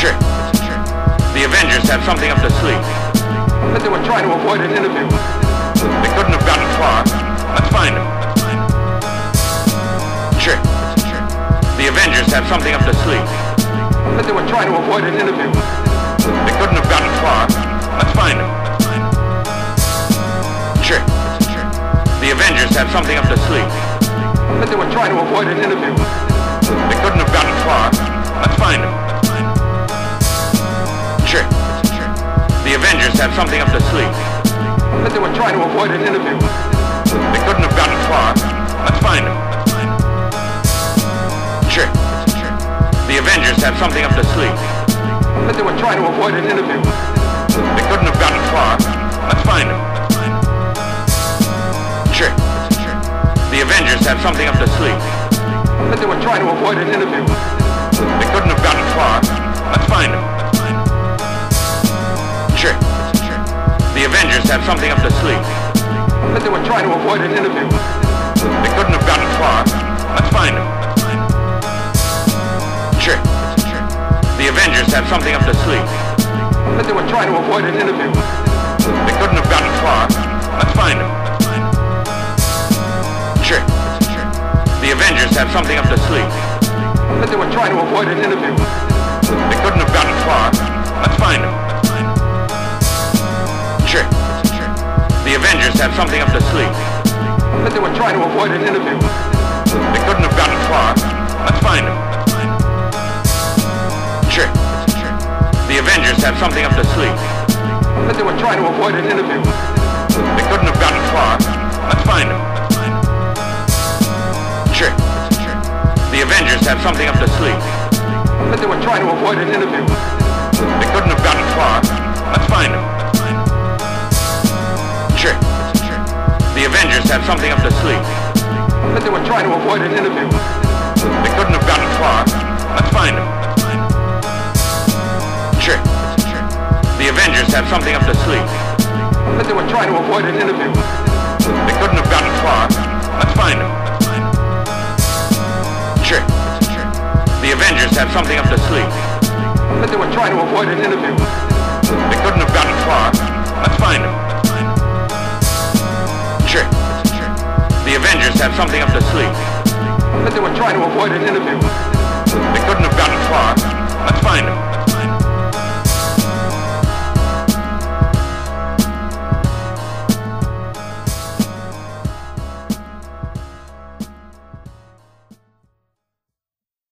trick. The Avengers have something up their sleeve. But they were trying to avoid an interview. They couldn't have gotten far. Let's find them. Trick. The Avengers have something up their sleeve. But they were trying to avoid an interview. They couldn't have gotten far. Let's find them. Trick. The Avengers have something up their sleeve. But they were trying to avoid an interview. They couldn't have have something up their sleeve. But they were trying to avoid an interview. They couldn't have gotten far. Let's find them. Trick. The Avengers have something up their sleeve. But they were trying to avoid an interview. They couldn't have gotten far. Let's find them. Trick. The Avengers have something up their sleeve. But they were trying to avoid an interview. They couldn't have gotten far. Something up their sleeve. But they were trying to avoid an interview. They couldn't have gotten far. Let's find them. Trick. The Avengers have something up their sleeve. But they were trying to avoid an interview. They couldn't have gotten far. Let's find them. Sure. The Avengers have something up their sleeve. But they were trying to avoid an interview. They couldn't have gotten far. Let's find them. Avengers have something up their sleeve. But they were trying to avoid an interview. They couldn't have gotten far. Let's find them. Trick. The Avengers have something up their sleeve. But they were trying to avoid an interview. They couldn't have gotten far. Let's find them. Trick. The Avengers have something up their sleeve. But they were trying to avoid an interview. They couldn't have gotten far. Let's find them. Have something up their sleeve. But they were trying to avoid an interview. They couldn't have gotten far. Let's find them. Trick. The Avengers have something up their sleeve. But they were trying to avoid an interview. They couldn't have gotten far. Let's find them. Trick. The Avengers have something up their sleeve. But they were trying to avoid an interview. They Avengers have something up their sleeve. But they were trying to avoid an interview. They couldn't have gotten far. Let's find